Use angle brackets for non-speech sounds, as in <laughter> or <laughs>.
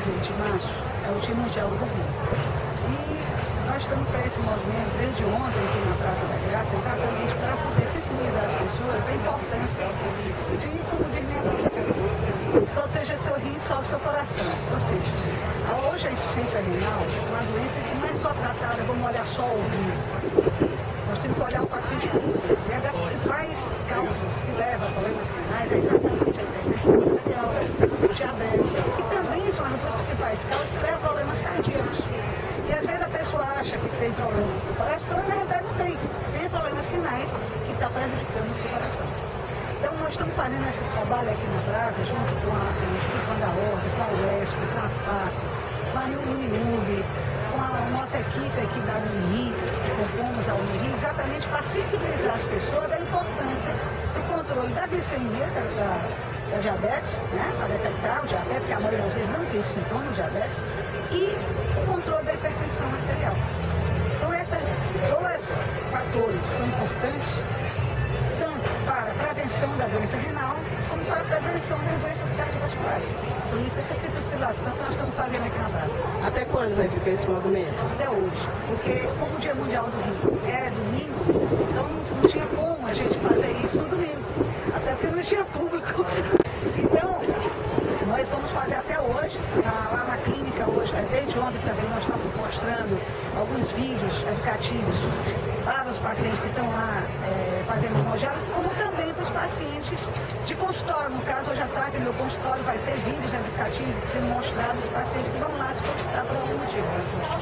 de março é o Dia Mundial do Rio. E nós estamos com esse movimento desde ontem aqui na Praça da Graça, exatamente para poder sensibilizar as pessoas da importância de, como diz minha proteger seu rim e salve seu coração. Ou seja, hoje a insuficiência renal é uma doença que não é só tratada, vamos olhar só o rim. Nós temos que olhar o paciente como E uma das principais causas que levam a problemas renais é exatamente a hipertensão arterial, diabetes, que também são as levam a problemas cardíacos. E às vezes a pessoa acha que tem problemas do coração, na realidade não tem. Tem problemas renais que estão tá prejudicando o seu coração. Então nós estamos fazendo esse trabalho aqui na Brasa, junto com, a, com o Instituto da Ordem, com a UESP, com a FAC, com a Unimub, com a nossa equipe aqui da Uniri, compomos a Uniri, exatamente para sensibilizar as pessoas da importância do controle da glicemia, da, da, da diabetes, né, para detectar o diabetes, que a maioria das vezes tem sintoma de diabetes, e o controle da hipertensão arterial. Então, esses dois fatores são importantes tanto para a prevenção da doença renal, como para a prevenção das doenças cardiovasculares. Por isso, essa fibrilação que nós estamos fazendo aqui na praça. Até quando vai ficar esse movimento? Até hoje. Porque, como o Dia Mundial do Rio é domingo, então não tinha como a gente fazer isso no domingo. Até porque não tinha público. <laughs> Então, nós vamos fazer hoje, lá na clínica hoje, né, desde ontem também nós estamos mostrando alguns vídeos educativos para os pacientes que estão lá é, fazendo hemodiálise, como também para os pacientes de consultório. No caso, hoje à tarde, meu consultório vai ter vídeos educativos sendo mostrados aos pacientes que vão lá se consultar por algum motivo.